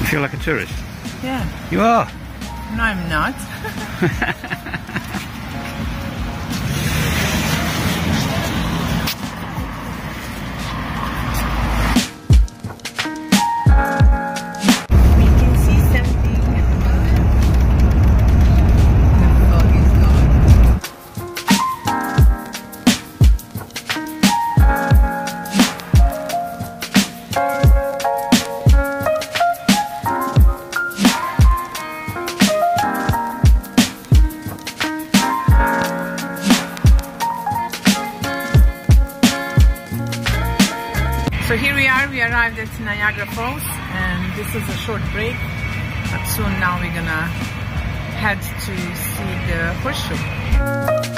You feel like a tourist? Yeah. You are. No, I'm not. So here we are, we arrived at Niagara Falls and this is a short break but soon now we're gonna head to see the horseshoe.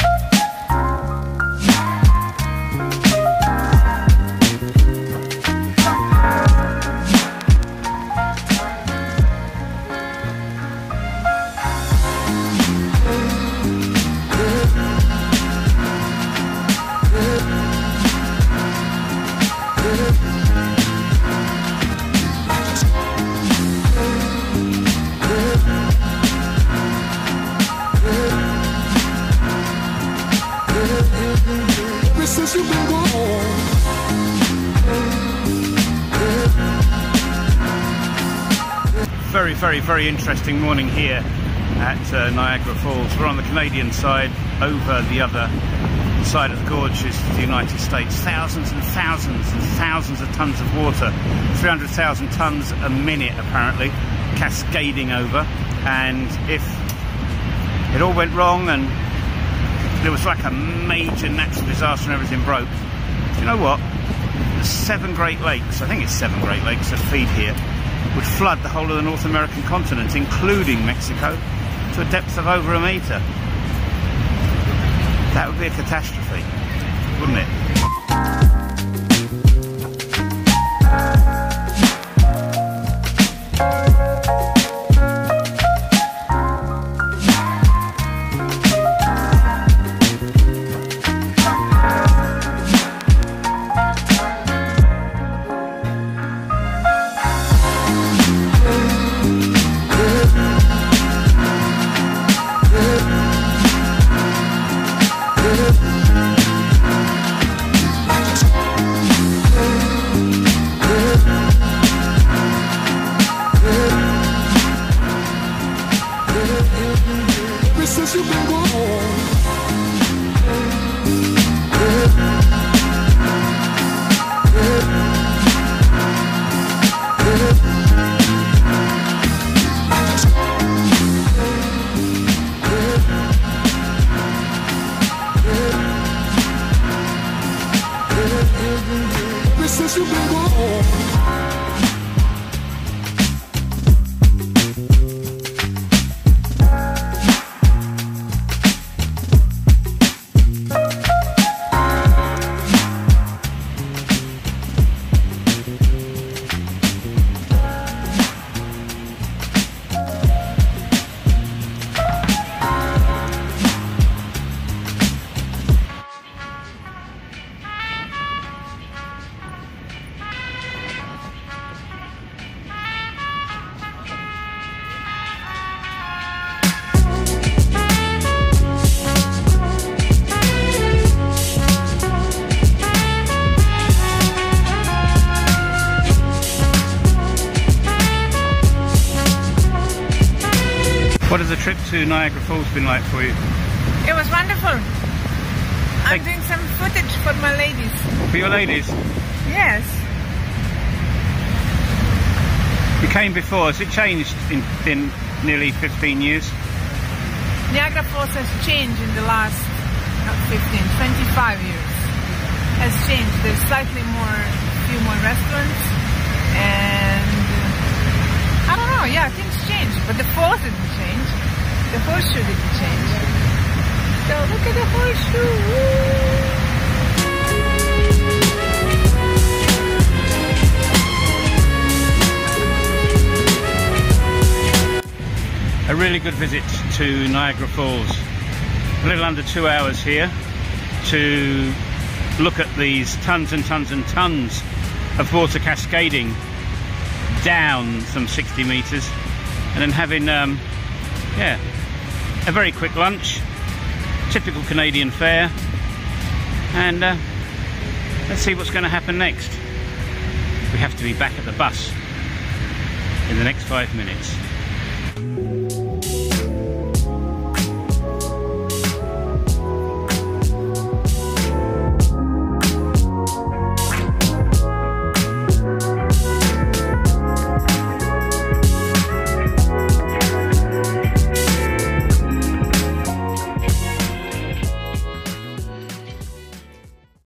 Ever since you've been gone. Very, very, very interesting morning here at uh, Niagara Falls. We're on the Canadian side, over the other side of the gorge is the United States. Thousands and thousands and thousands of tons of water, 300,000 tons a minute apparently, cascading over. And if it all went wrong and there was like a major natural disaster and everything broke, do you know what? The seven Great Lakes, I think it's seven Great Lakes that feed here, would flood the whole of the North American continent, including Mexico, to a depth of over a metre. That would be a catastrophe, wouldn't it? Since you've been gone. Ever since you've been What has the trip to Niagara Falls been like for you? It was wonderful. I'm doing some footage for my ladies. For your ladies, Yes. you came before. Has it changed in, in nearly 15 years? Niagara Falls has changed in the last not 15, 25 years. Has changed. There's slightly more, few more restaurants, and I don't know. Yeah, things changed, but the falls didn't change. The horseshoe didn't change. So look at the horseshoe. A really good visit to Niagara Falls. A little under two hours here to look at these tons and tons and tons of water cascading down some 60 meters and then having um, yeah a very quick lunch typical Canadian fare. And uh, let's see what's going to happen next. We have to be back at the bus in the next five minutes